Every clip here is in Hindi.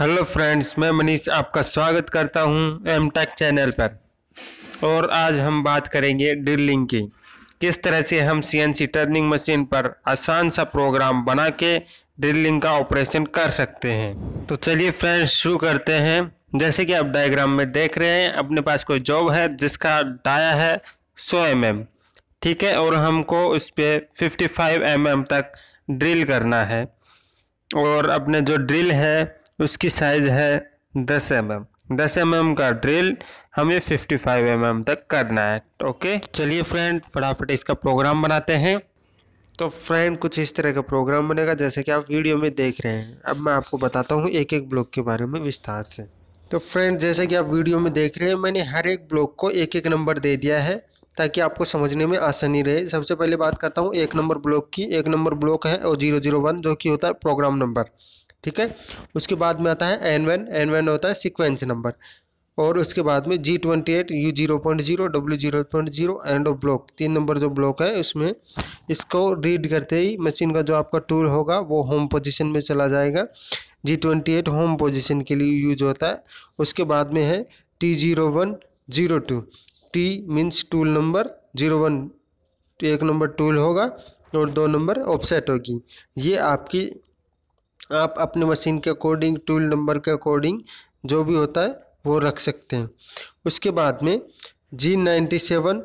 हेलो फ्रेंड्स मैं मनीष आपका स्वागत करता हूँ एम टेक चैनल पर। और आज हम बात करेंगे ड्रिलिंग की। किस तरह से हम सीएनसी टर्निंग मशीन पर आसान सा प्रोग्राम बना के ड्रिलिंग का ऑपरेशन कर सकते हैं। तो चलिए फ्रेंड्स शुरू करते हैं। जैसे कि आप डायग्राम में देख रहे हैं अपने पास कोई जॉब है जिसका डाया है सौ एम mm, ठीक है और हमको उस पर फिफ्टी फाइव mm तक ड्रिल करना है। और अपने जो ड्रिल है उसकी साइज़ है 10 एम एम दस एम एम का ड्रिल हमें 55 फाइव एम एम तक करना है ओके चलिए फ्रेंड फटाफट इसका प्रोग्राम बनाते हैं। तो फ्रेंड कुछ इस तरह का प्रोग्राम बनेगा, जैसे कि आप वीडियो में देख रहे हैं। अब मैं आपको बताता हूँ एक एक ब्लॉक के बारे में विस्तार से। तो फ्रेंड जैसे कि आप वीडियो में देख रहे हैं, मैंने हर एक ब्लॉक को एक एक नंबर दे दिया है, ताकि आपको समझने में आसानी रहे। सबसे पहले बात करता हूँ, एक नंबर ब्लॉक की। एक नंबर ब्लॉक है और ज़ीरो ज़ीरो वन जो कि होता है प्रोग्राम नंबर ठीक है? उसके बाद में आता है एन वन एन वन होता है सिक्वेंस नंबर और उसके बाद में G twenty eight U zero point zero W zero point zero end of block तीन नंबर जो ब्लॉक है, उसमें इसको रीड करते ही मशीन का जो आपका टूल होगा, वो होम पोजीशन में चला जाएगा. G twenty eight home position के लिए यूज़ होता है. उसके बाद में है T zero one zero two T means tool number zero one एक नंबर टूल होगा और दो नंबर ऑफसेट होगी. ये आपकी आप अपने मशीन के अकॉर्डिंग, टूल नंबर के अकॉर्डिंग जो भी होता है, वो रख सकते हैं। उसके बाद में G ninety seven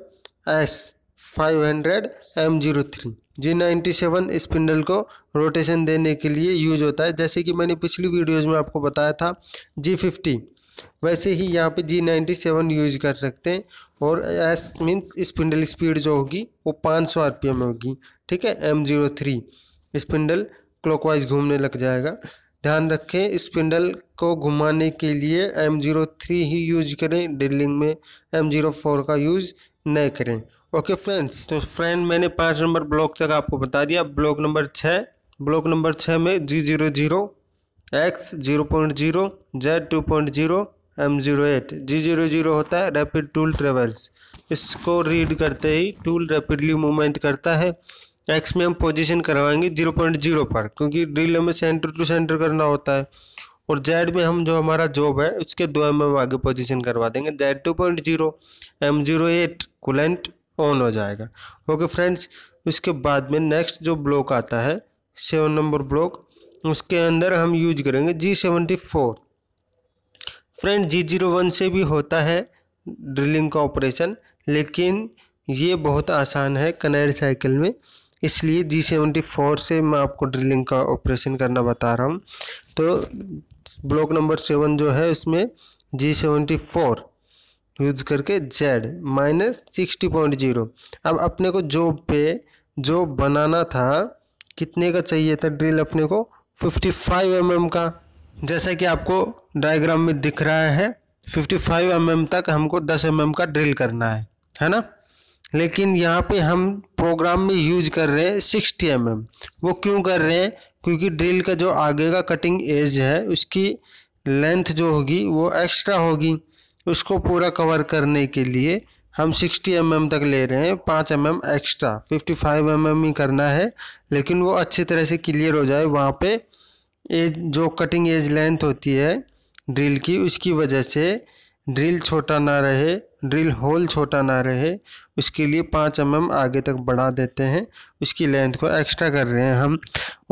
S five hundred M zero three G ninety seven spindle को रोटेशन देने के लिए यूज़ होता है। जैसे कि मैंने पिछली वीडियोज़ में आपको बताया था जी फिफ्टी वैसे ही यहाँ पे जी नाइन्टी सेवन यूज़ कर सकते हैं और एस मीन्स स्पिंडल स्पीड जो होगी, वो पाँच सौ आर पी एम होगी। ठीक है? M zero three spindle clockwise घूमने लग जाएगा। ध्यान रखें स्पिंडल को घुमाने के लिए एम ज़ीरो थ्री ही यूज़ करें। ड्रिलिंग में एम ज़ीरो फोर का यूज़ न करें। ओके फ्रेंड्स तो फ्रेंड मैंने पाँच नंबर ब्लॉक तक आपको बता दिया। ब्लॉक नंबर छः ब्लॉक नंबर छः में G zero zero X zero point zero Z two point zero M zero eight G zero zero होता है रैपिड टूल ट्रेवल्स इसको रीड करते ही टूल रैपिडली मूवमेंट करता है। एक्स में हम पोजीशन करवाएँगे ज़ीरो पॉइंट ज़ीरो पर, क्योंकि ड्रिल में सेंटर टू सेंटर करना होता है। और जेड में हम जो हमारा जॉब है, उसके दो एम एम आगे पोजीशन करवा देंगे। Z two point zero M zero eight coolant on हो जाएगा। ओके फ्रेंड्स उसके बाद में नेक्स्ट जो ब्लॉक आता है सेवन नंबर ब्लॉक उसके अंदर हम यूज़ करेंगे G seventy four friend G zero one से भी होता है ड्रिलिंग का ऑपरेशन लेकिन ये बहुत आसान है कनेर साइकिल में। इसलिए जी सेवेंटी फोर से मैं आपको ड्रिलिंग का ऑपरेशन करना बता रहा हूँ। तो ब्लॉक नंबर सेवन जो है, उसमें जी सेवेंटी फोर यूज़ करके Z minus sixty point zero अब अपने को जो पे, जो बनाना था, कितने का चाहिए था ड्रिल अपने को? फिफ्टी फाइव एम एम का। जैसा कि आपको डायग्राम में दिख रहा है 55 फाइव एम एम तक हमको 10 एम एम का ड्रिल करना है है ना? लेकिन यहाँ पे हम प्रोग्राम में यूज़ कर रहे हैं 60 एम mm वो क्यों कर रहे हैं? क्योंकि ड्रिल का जो आगे का कटिंग एज है, उसकी लेंथ जो होगी, वो एक्स्ट्रा होगी। उसको पूरा कवर करने के लिए हम 60 एम mm तक ले रहे हैं, पाँच M mm extra 55 five mm ही करना है, लेकिन वो अच्छी तरह से क्लियर हो जाए वहाँ पे। एज जो कटिंग एज लेंथ होती है ड्रिल की, उसकी वजह से ड्रिल छोटा ना रहे, ड्रिल होल छोटा ना रहे, उसके लिए पाँच एम mm आगे तक बढ़ा देते हैं। उसकी लेंथ को एक्स्ट्रा कर रहे हैं हम।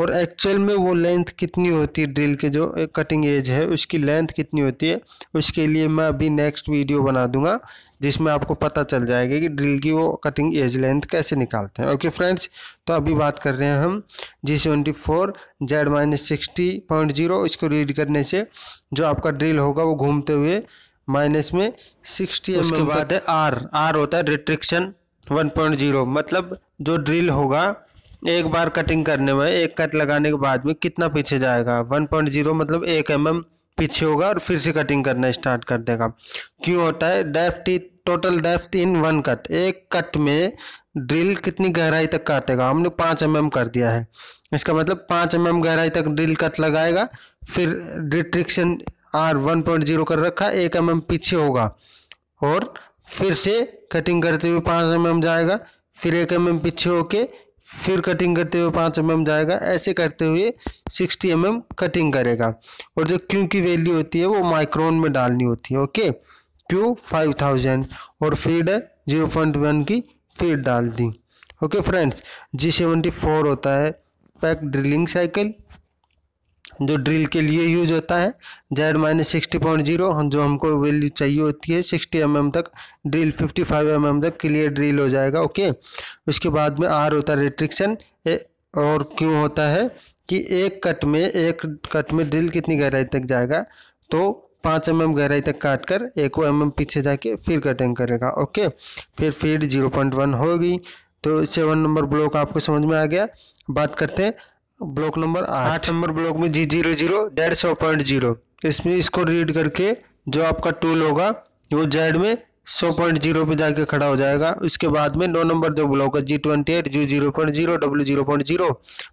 और एक्चुअल में वो लेंथ कितनी होती है ड्रिल के जो कटिंग एज है, उसकी लेंथ कितनी होती है, उसके लिए मैं अभी नेक्स्ट वीडियो बना दूँगा, जिसमें आपको पता चल जाएगा कि ड्रिल की वो कटिंग एज लेंथ कैसे निकालते हैं। ओके फ्रेंड्स तो अभी बात कर रहे हैं हम G seventy four Z minus sixty point zero इसको रीड करने से जो आपका ड्रिल होगा वो घूमते हुए माइनस में सिक्सटी एम बाद है आर। आर होता है रिट्रिक्शन वन पॉइंट ज़ीरो मतलब जो ड्रिल होगा एक बार कटिंग करने में एक कट लगाने के बाद में कितना पीछे जाएगा? वन पॉइंट ज़ीरो मतलब एक एम mm पीछे होगा और फिर से कटिंग करना स्टार्ट कर देगा। क्यों होता है? Depth total depth in one cut एक कट में ड्रिल कितनी गहराई तक काटेगा? हमने पाँच एम mm कर दिया है। इसका मतलब पाँच एम mm गहराई तक ड्रिल कट लगाएगा फिर retraction R one point zero कर रखा है एक एम mm पीछे होगा। और फिर से कटिंग करते हुए पाँच एम mm जाएगा। फिर एक एम mm पीछे होके फिर कटिंग करते हुए पाँच एम mm जाएगा। ऐसे करते हुए सिक्सटी एम mm कटिंग करेगा। और जो क्यू की वैल्यू होती है, वो माइक्रोन में डालनी होती है ओके क्यू फाइव थाउज़ेंड और फ़ीड है ज़ीरो पॉइंट वन की फ़ीड डाल दी। Okay friends G seventy four होता है पैक ड्रिलिंग साइकिल जो ड्रिल के लिए यूज़ होता है Z minus sixty point zero जो हमको वैल्यू चाहिए होती है सिक्सटी एम mm तक drill fifty five M mm तक क्लियर ड्रिल हो जाएगा ओके उसके बाद में आर होता है रिट्रिक्शन और क्यों होता है कि एक कट में, एक कट में ड्रिल कितनी गहराई तक जाएगा? तो पाँच एम mm गहराई तक काट कर एक एम mm पीछे जाके फिर कटिंग करेगा ओके फिर फ़ीड ज़ीरो पॉइंट वन होगी। तो सेवन नंबर ब्लॉक आपको समझ में आ गया। बात करते हैं ब्लॉक नंबर आठ। नंबर ब्लॉक में जी ज़ीरो ज़ीरो जेड सौ पॉइंट ज़ीरो। इसमें इसको रीड करके जो आपका टूल होगा, वो जेड में सौ पॉइंट ज़ीरो पर जाके खड़ा हो जाएगा। उसके बाद में नौ नंबर जो ब्लॉक है G twenty eight G zero point zero W zero point zero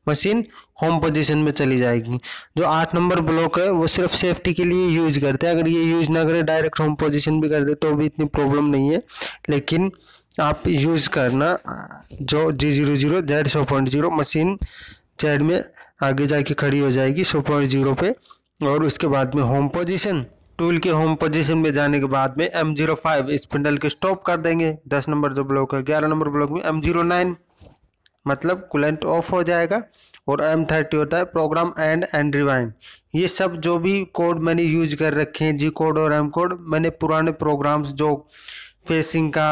machine home position में चली जाएगी। जो आठ नंबर ब्लॉक है, वो सिर्फ़ सेफ्टी के लिए यूज़ करते हैं। अगर ये यूज़ ना करें डायरेक्ट होम पोजीशन भी कर दे तो भी इतनी प्रॉब्लम नहीं है। लेकिन आप यूज़ करना, जो जी ज़ीरो ज़ीरो जेड सौ पॉइंट ज़ीरो मशीन साइड में आगे जाके खड़ी हो जाएगी सो पॉइंट ज़ीरो पे। और उसके बाद में होम पोजीशन टूल के होम पोजीशन में जाने के बाद में एम ज़ीरो फाइव स्पिंडल के स्टॉप कर देंगे। दस नंबर जो ब्लॉक है, ग्यारह नंबर ब्लॉक में एम ज़ीरो नाइन मतलब कूलेंट ऑफ़ हो जाएगा। और एम थर्टी होता है प्रोग्राम एंड एंड रिवाइंड ये सब जो भी कोड मैंने यूज़ कर रखे हैं जी कोड और एम कोड मैंने पुराने प्रोग्राम्स जो फेसिंग का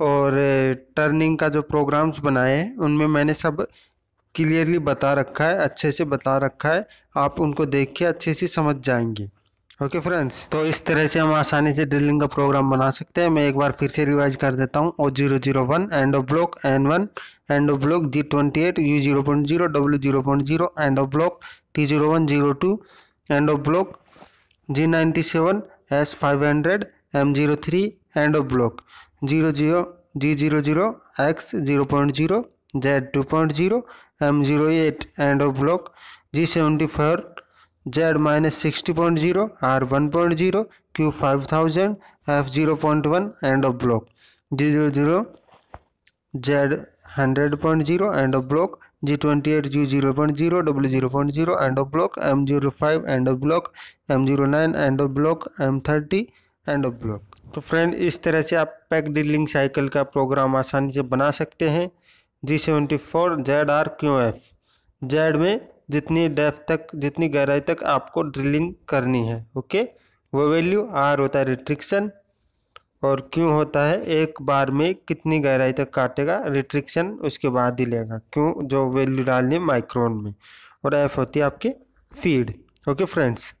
और टर्निंग का जो प्रोग्राम्स बनाए हैं, उनमें मैंने सब क्लियरली बता रखा है, अच्छे से बता रखा है, आप उनको देख के अच्छे से समझ जाएँगे। Okay okay friends? तो इस तरह से हम आसानी से ड्रिलिंग का प्रोग्राम बना सकते हैं। मैं एक बार फिर से रिवाइज कर देता हूँ। O zero zero one end of block N one end of block G twenty eight U zero point zero W zero point zero end of block T zero one zero two end of block G ninety seven S five hundred M zero three end of block zero zero G zero zero X zero point zero Z two point zero M zero eight end of block G seventy four Z minus sixty point zero R one point zero Q five thousand F zero point one end of block G zero zero Z hundred point zero end of block G twenty eight G zero point zero W zero point zero end of block M zero five end of block M zero nine end of block M thirty end of block तो फ्रेंड इस तरह से आप पैक डीलिंग साइकिल का प्रोग्राम आसानी से बना सकते हैं। G seventy four Z R Q F Z में जितनी डेप्थ तक, जितनी गहराई तक आपको ड्रिलिंग करनी है ओके वो वैल्यू आर होता है रिट्रिक्शन और क्यों होता है? एक बार में कितनी गहराई तक काटेगा? रिट्रिक्शन उसके बाद ही लेगा। क्यों? जो वैल्यू डालनी है माइक्रोन में, और एफ़ होती है आपकी फ़ीड ओके फ्रेंड्स